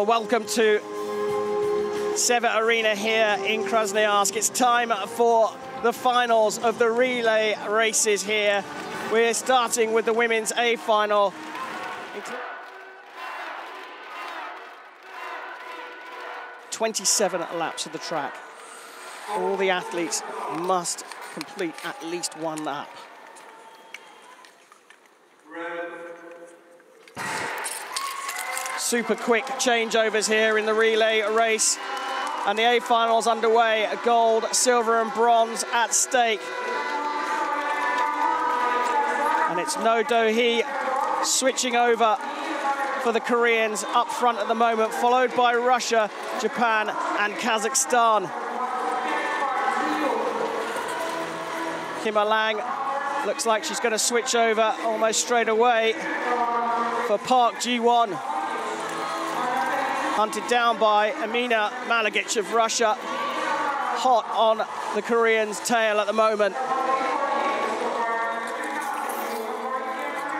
Well, welcome to Sever Arena here in Krasnoyarsk. It's time for the finals of the relay races here. We're starting with the women's A final. Twenty-seven laps of the track. All the athletes must complete at least one lap. Super quick changeovers here in the relay race. And the A finals underway, gold, silver and bronze at stake. And it's No Do-hee switching over for the Koreans up front at the moment, followed by Russia, Japan and Kazakhstan. Kim Lang looks like she's going to switch over almost straight away for Park Ji-won hunted down by Amina Malegic of Russia. Hot on the Koreans' tail at the moment.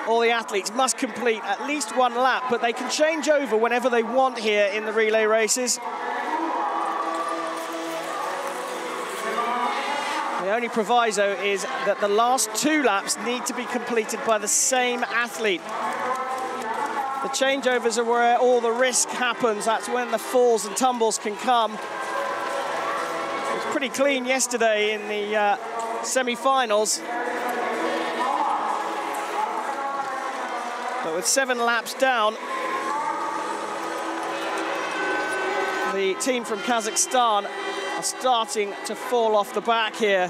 All the athletes must complete at least one lap, but they can change over whenever they want here in the relay races. The only proviso is that the last two laps need to be completed by the same athlete. Changeovers are where all the risk happens. That's when the falls and tumbles can come. It was pretty clean yesterday in the uh, semi-finals. But with seven laps down, the team from Kazakhstan are starting to fall off the back here.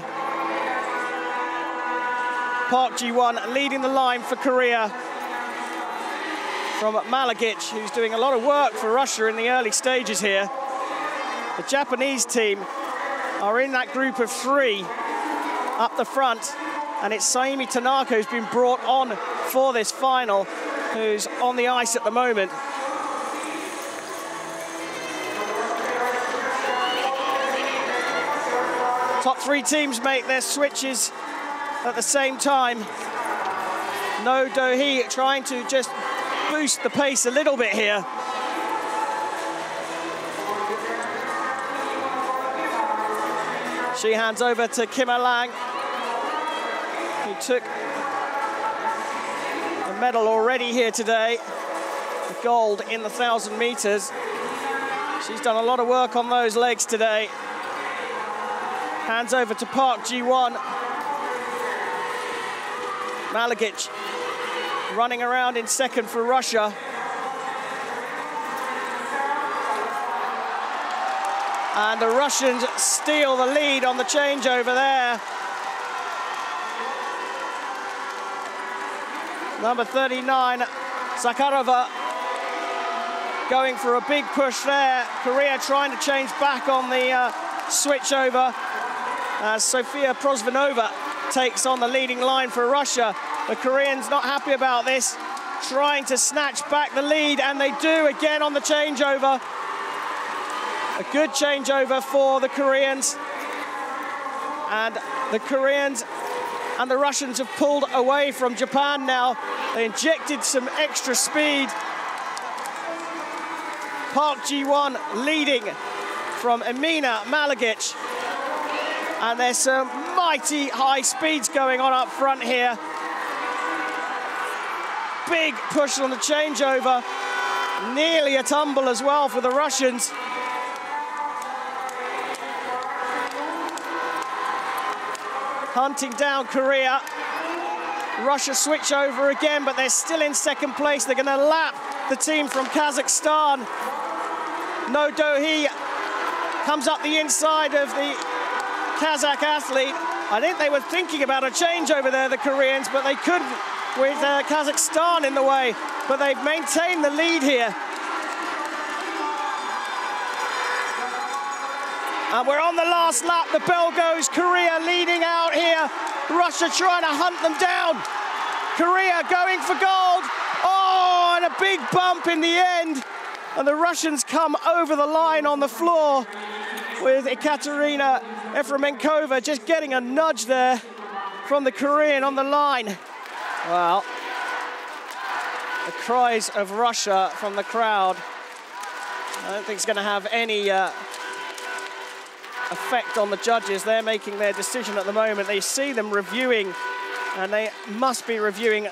Park Ji-won leading the line for Korea from Malegic, who's doing a lot of work for Russia in the early stages here. The Japanese team are in that group of three up the front, and it's Saimi Tanaka who's been brought on for this final, who's on the ice at the moment. Top three teams make their switches at the same time. No Do-hee trying to just boost the pace a little bit here. She hands over to Kim A-lang, who took a medal already here today, the gold in the 1,000 metres. She's done a lot of work on those legs today. Hands over to Park Ji-won. Malegic running around in second for Russia. And the Russians steal the lead on the changeover there. Number 39, Zakharova, going for a big push there. Korea trying to change back on the uh, switchover as Sofia takes on the leading line for Russia. The Koreans not happy about this, trying to snatch back the lead, and they do again on the changeover. A good changeover for the Koreans. And the Koreans and the Russians have pulled away from Japan now. They injected some extra speed. Park Ji-won leading from Amina Malegic. And there's some mighty high speeds going on up front here big push on the changeover. Nearly a tumble as well for the Russians. Hunting down Korea. Russia switch over again, but they're still in second place. They're going to lap the team from Kazakhstan. No Do-hee comes up the inside of the Kazakh athlete. I think they were thinking about a change over there, the Koreans, but they couldn't with uh, Kazakhstan in the way, but they've maintained the lead here. And we're on the last lap. The bell goes. Korea leading out here. Russia trying to hunt them down. Korea going for gold. Oh, and a big bump in the end. And the Russians come over the line on the floor with Ekaterina Efremenkova just getting a nudge there from the Korean on the line. Well, the cries of Russia from the crowd I don't think it's going to have any uh, effect on the judges. They're making their decision at the moment. They see them reviewing, and they must be reviewing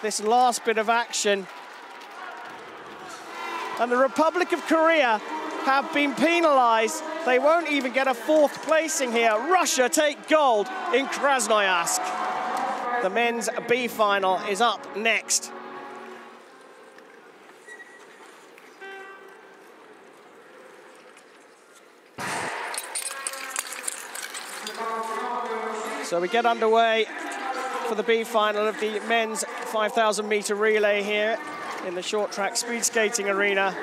this last bit of action. And the Republic of Korea have been penalised. They won't even get a fourth placing here. Russia take gold in Krasnoyarsk. The men's B final is up next. So we get underway for the B final of the men's 5,000 meter relay here in the short track speed skating arena.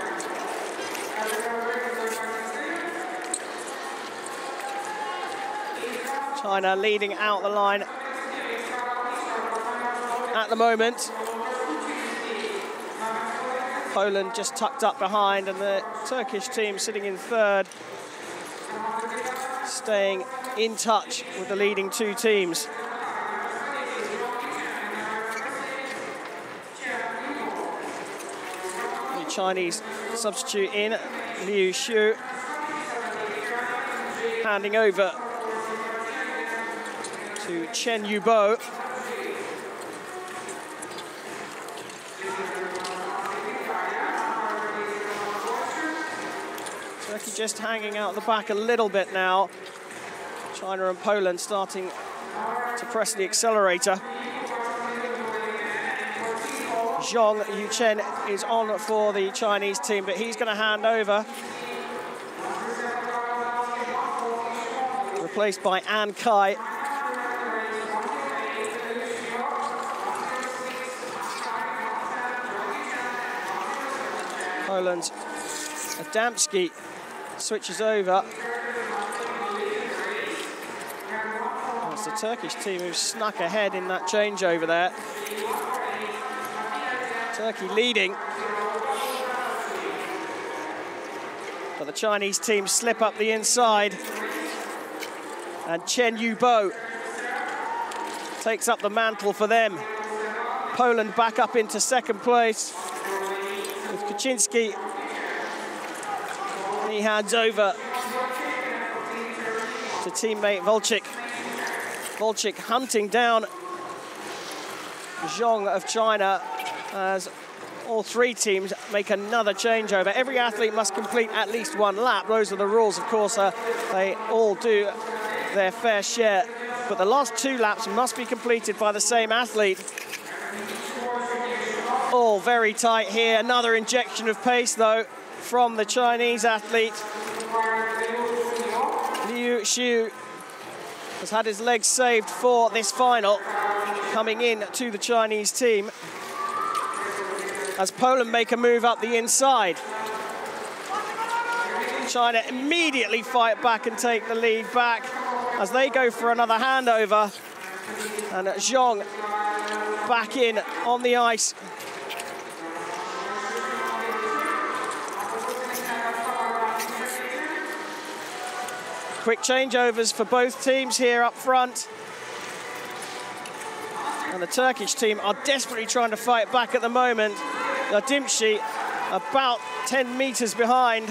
China leading out the line at the moment. Poland just tucked up behind and the Turkish team sitting in third, staying in touch with the leading two teams. The Chinese substitute in, Liu Xiu, handing over to Chen Yubo. Turkey just hanging out the back a little bit now. China and Poland starting to press the accelerator. Zhong Yuchen is on for the Chinese team, but he's going to hand over. Replaced by An Kai. Poland's Adamski switches over. Oh, it's the Turkish team who snuck ahead in that changeover there. Turkey leading. But the Chinese team slip up the inside. And Chen Yubo takes up the mantle for them. Poland back up into second place with Kuczynski. He hands over to teammate Volchik. Volchik hunting down Zhong of China as all three teams make another changeover. Every athlete must complete at least one lap. Those are the rules, of course. Uh, they all do their fair share. But the last two laps must be completed by the same athlete. All very tight here. Another injection of pace, though, from the Chinese athlete. Liu Xiu has had his legs saved for this final, coming in to the Chinese team as Poland make a move up the inside. China immediately fight back and take the lead back as they go for another handover. And Zhong back in on the ice. Quick changeovers for both teams here up front. And the Turkish team are desperately trying to fight back at the moment. Dimshi about 10 meters behind.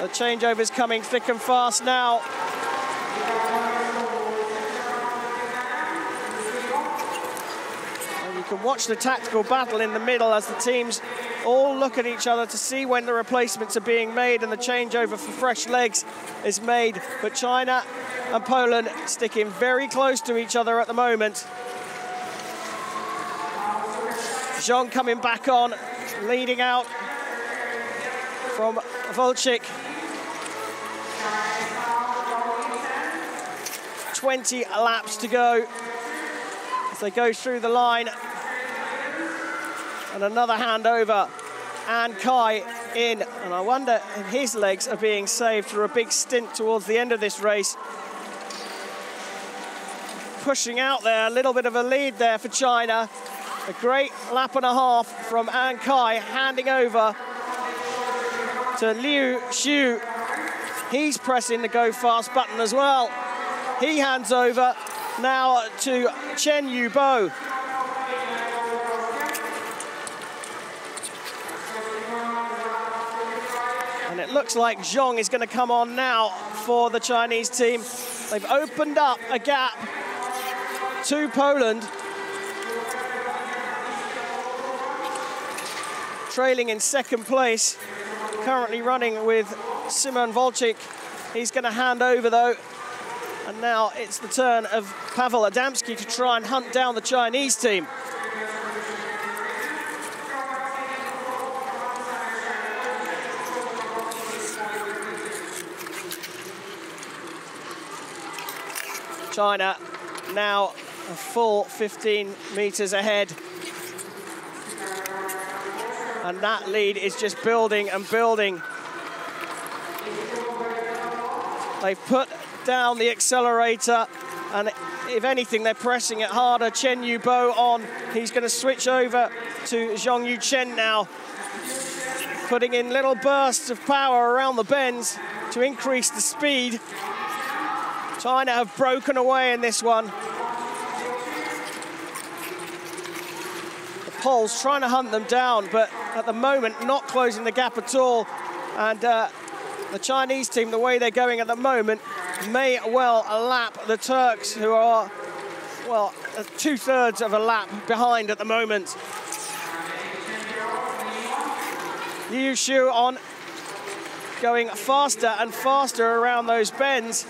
The changeover is coming thick and fast now. And you can watch the tactical battle in the middle as the teams all look at each other to see when the replacements are being made and the changeover for fresh legs is made. But China and Poland sticking very close to each other at the moment. Zhong coming back on, leading out from Volchik. 20 laps to go as they go through the line. And another handover. An Kai in. And I wonder if his legs are being saved for a big stint towards the end of this race. Pushing out there, a little bit of a lead there for China. A great lap and a half from An Kai, handing over to Liu Xiu. He's pressing the go fast button as well. He hands over now to Chen Yubo. It looks like Zhong is going to come on now for the Chinese team. They've opened up a gap to Poland. Trailing in second place, currently running with Simon Volchik. He's going to hand over though. And now it's the turn of Pavel Adamski to try and hunt down the Chinese team. China now a full 15 metres ahead. And that lead is just building and building. They've put down the accelerator and if anything, they're pressing it harder. Chen Yubo on. He's going to switch over to Zhong Yu Chen now, putting in little bursts of power around the bends to increase the speed. China have broken away in this one. The Poles trying to hunt them down, but at the moment not closing the gap at all. And uh, the Chinese team, the way they're going at the moment, may well lap the Turks, who are, well, two-thirds of a lap behind at the moment. Liu Shu on going faster and faster around those bends.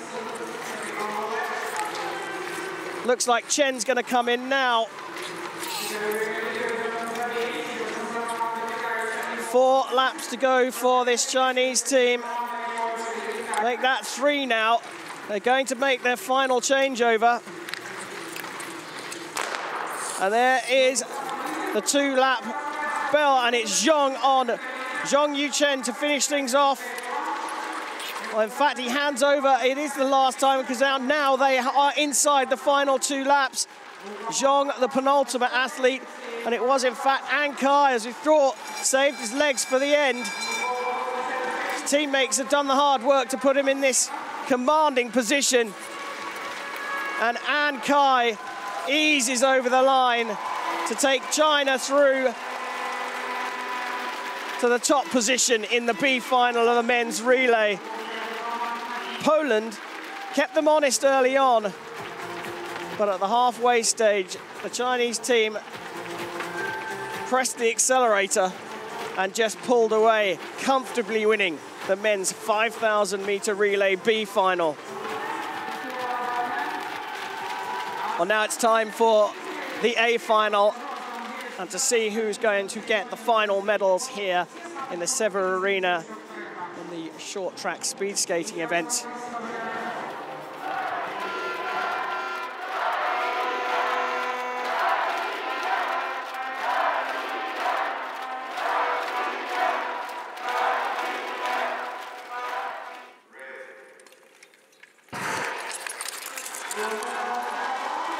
Looks like Chen's going to come in now. Four laps to go for this Chinese team. Make that three now. They're going to make their final changeover. And there is the two-lap bell, and it's Zhong on Zhong Yuchen to finish things off. Well, in fact, he hands over. It is the last time because now, they are inside the final two laps. Zhong, the penultimate athlete, and it was in fact An Kai, as we thought, saved his legs for the end. His teammates have done the hard work to put him in this commanding position. And An Kai eases over the line to take China through to the top position in the B final of the men's relay. Poland kept them honest early on, but at the halfway stage, the Chinese team pressed the accelerator and just pulled away, comfortably winning the men's 5,000 meter relay B final. Well, now it's time for the A final and to see who's going to get the final medals here in the Sever Arena short track speed skating event.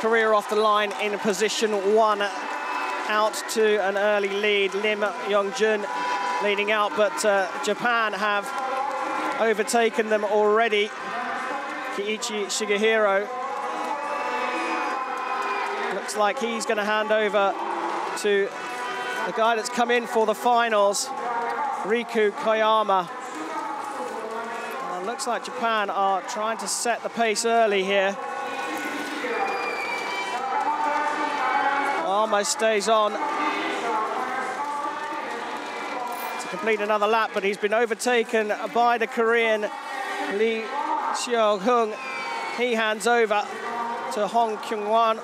Korea off the line in position one out to an early lead. Lim Yong-jin leading out, but uh, Japan have overtaken them already. Kiichi Shigehiro looks like he's going to hand over to the guy that's come in for the finals, Riku Koyama. And looks like Japan are trying to set the pace early here. Almost stays on complete another lap, but he's been overtaken by the Korean Lee Seo-hung. He hands over to Hong Kyung-hwan.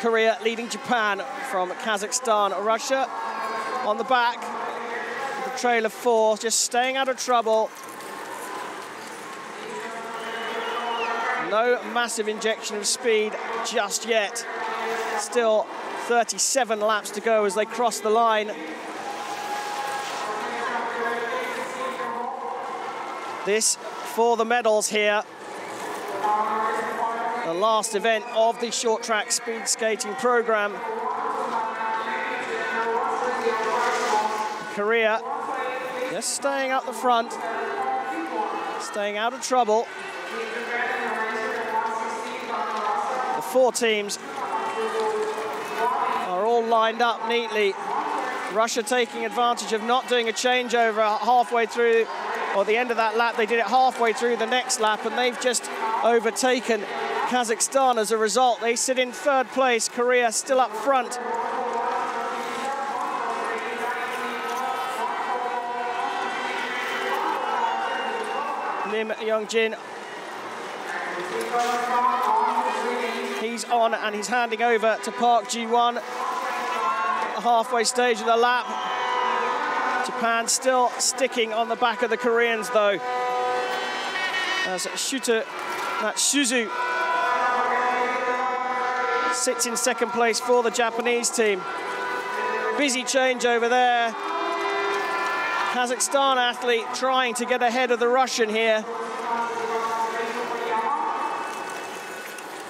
Korea leading Japan from Kazakhstan. Russia on the back. The trail of four, just staying out of trouble. No massive injection of speed just yet. Still 37 laps to go as they cross the line. This for the medals here. The last event of the short track speed skating program. Korea just staying up the front, staying out of trouble. The four teams all lined up neatly Russia taking advantage of not doing a changeover halfway through, or the end of that lap. They did it halfway through the next lap, and they've just overtaken Kazakhstan as a result. They sit in third place, Korea still up front. Lim Youngjin. He's on and he's handing over to Park Ji-won. Halfway stage of the lap. Japan still sticking on the back of the Koreans though. As Shota Matsuzu sits in second place for the Japanese team. Busy change over there. Kazakhstan athlete trying to get ahead of the Russian here.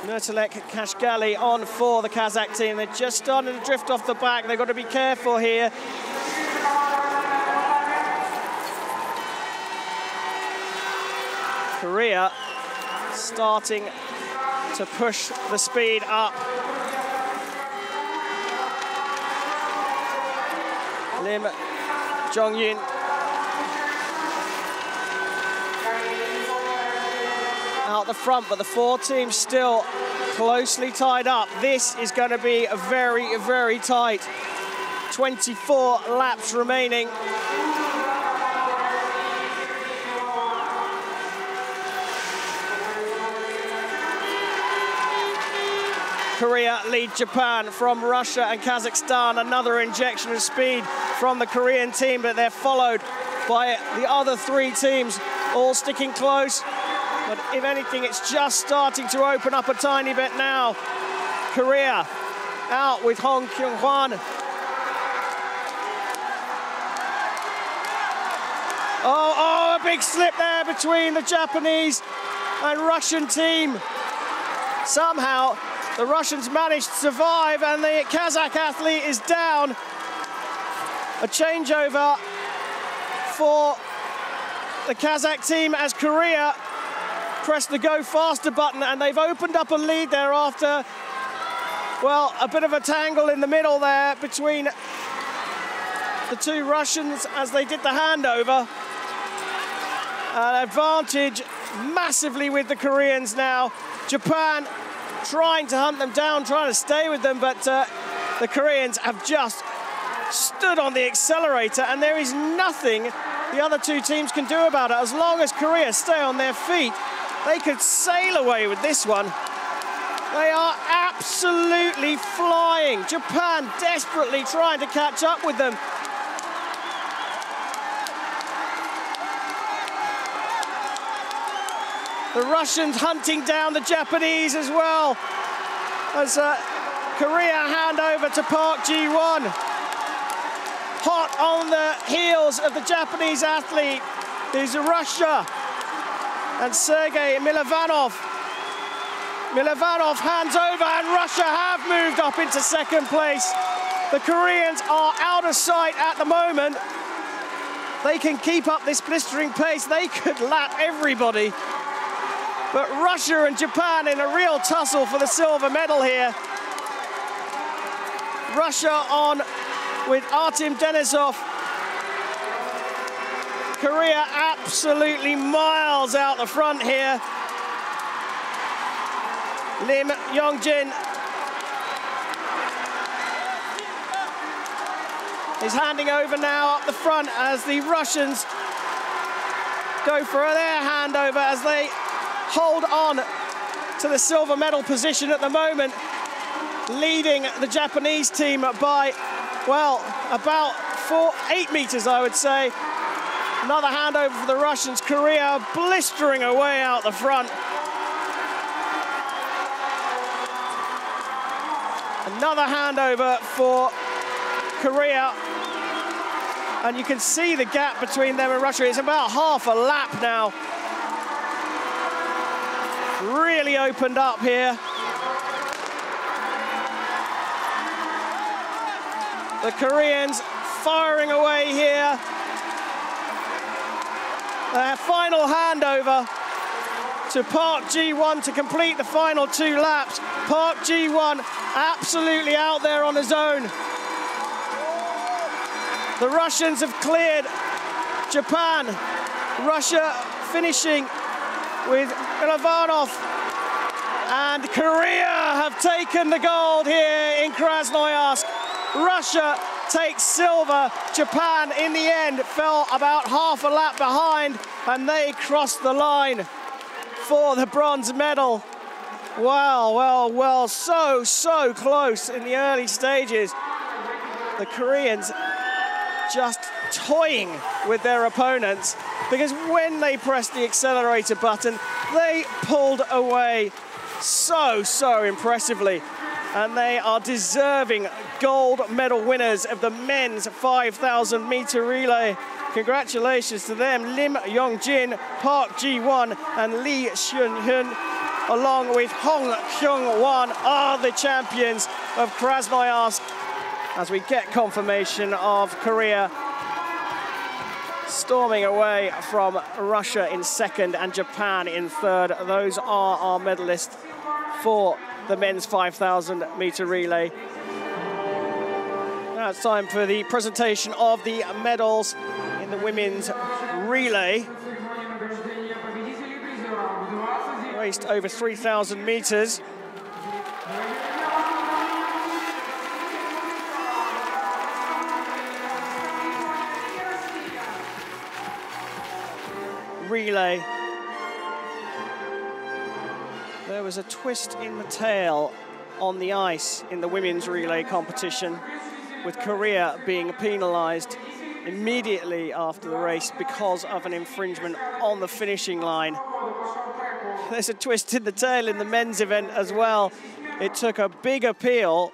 Nurtalek Kashgali on for the Kazakh team. They're just starting to drift off the back. They've got to be careful here. Korea starting to push the speed up. Lim Yong-jin out the front, but the four teams still closely tied up. This is going to be a very, very tight 24 laps remaining. Korea lead Japan from Russia and Kazakhstan. Another injection of speed from the Korean team, but they're followed by the other three teams, all sticking close. But if anything, it's just starting to open up a tiny bit now. Korea out with Hong Kyung-hwan. Oh, oh, a big slip there between the Japanese and Russian team. Somehow, the Russians managed to survive and the Kazakh athlete is down. A changeover for the Kazakh team as Korea press the go faster button and they've opened up a lead there after, well, a bit of a tangle in the middle there between the two Russians as they did the handover. An advantage massively with the Koreans now. Japan trying to hunt them down, trying to stay with them, but uh, the Koreans have just stood on the accelerator and there is nothing the other two teams can do about it. As long as Korea stay on their feet, they could sail away with this one. They are absolutely flying. Japan desperately trying to catch up with them. The Russians hunting down the Japanese as well. As uh, Korea hand over to Park Ji-won. Hot on the heels of the Japanese athlete is Russia and Sergei Milovanov. Milovanov hands over and Russia have moved up into second place. The Koreans are out of sight at the moment. They can keep up this blistering pace. They could lap everybody. But Russia and Japan in a real tussle for the silver medal here. Russia on with Artem Denisov Korea absolutely miles out the front here. Lim Youngjin is handing over now up the front as the Russians go for their handover as they hold on to the silver medal position at the moment, leading the Japanese team by, well, about four, eight meters, I would say. Another handover for the Russians. Korea blistering away out the front. Another handover for Korea. And you can see the gap between them and Russia. It's about half a lap now. Really opened up here. The Koreans firing away here. Their final handover to Park Ji-won to complete the final two laps. Park Ji-won absolutely out there on his own. The Russians have cleared Japan. Russia finishing with Milovanov. And Korea have taken the gold here in Krasnoyarsk. Russia takes silver. Japan, in the end, fell about half a lap behind, and they crossed the line for the bronze medal. Well, well, well, so, so close in the early stages. The Koreans just toying with their opponents because when they pressed the accelerator button, they pulled away so, so impressively. And they are deserving gold medal winners of the men's 5,000 meter relay. Congratulations to them, Lim Yong-jin, Park Ji-won, and Lee Seung-hun, along with Hong Kyung-hwan, are the champions of Krasnoyarsk as we get confirmation of Korea storming away from Russia in second and Japan in third. Those are our medalists for the men's 5,000 meter relay. Now it's time for the presentation of the medals in the women's relay. Raced over 3,000 meters. relay. There was a twist in the tail on the ice in the women's relay competition, with Korea being penalised immediately after the race because of an infringement on the finishing line. There's a twist in the tail in the men's event as well. It took a big appeal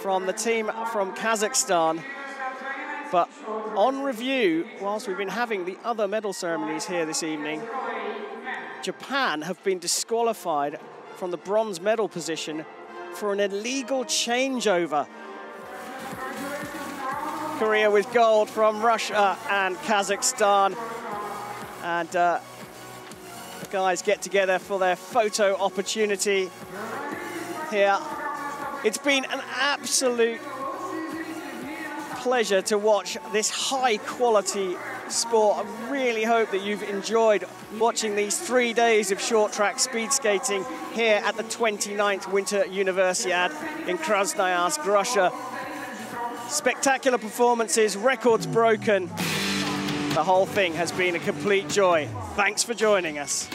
from the team from Kazakhstan but on review, whilst we've been having the other medal ceremonies here this evening, Japan have been disqualified from the bronze medal position for an illegal changeover. Korea with gold from Russia and Kazakhstan. And uh, the guys get together for their photo opportunity here. It's been an absolute pleasure to watch this high quality sport. I really hope that you've enjoyed watching these three days of short track speed skating here at the 29th Winter Universiade in Krasnoyarsk, Russia. Spectacular performances, records broken. The whole thing has been a complete joy. Thanks for joining us.